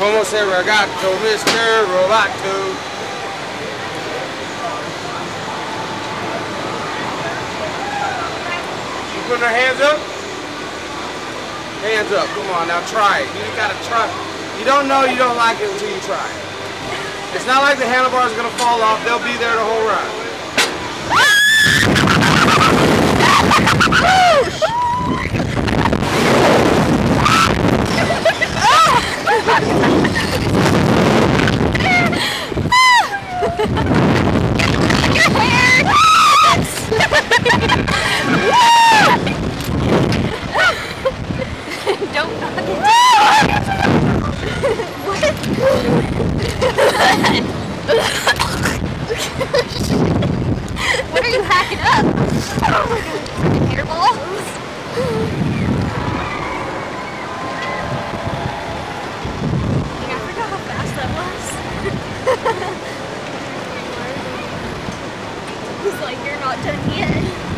Como se regato, Mr. Roboto. You putting her hands up? Hands up. Come on, now try it. You gotta try. You don't know you don't like it until you try it. It's not like the handlebars are gonna fall off. They'll be there the whole ride. Don't knock what are you hacking up? Was. He's like, you're not done yet.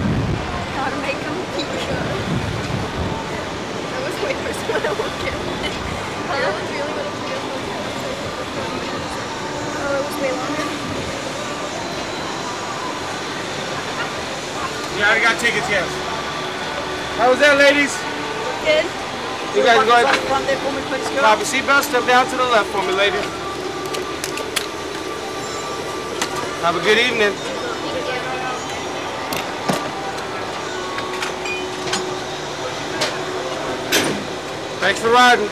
Was way worse than what I worked it. That was really what it Oh, it was way longer. You already got tickets, yes. How was that, ladies? Good. You guys go ahead. Pop your seatbelt. Step down to the left for me, ladies. Have a good evening. Thanks for riding.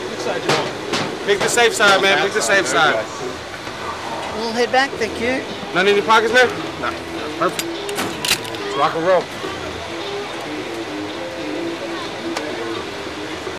Pick the safe side, man. Pick the safe side. We'll head back, thank you. None in your pockets, man? No. Perfect. Let's rock and roll.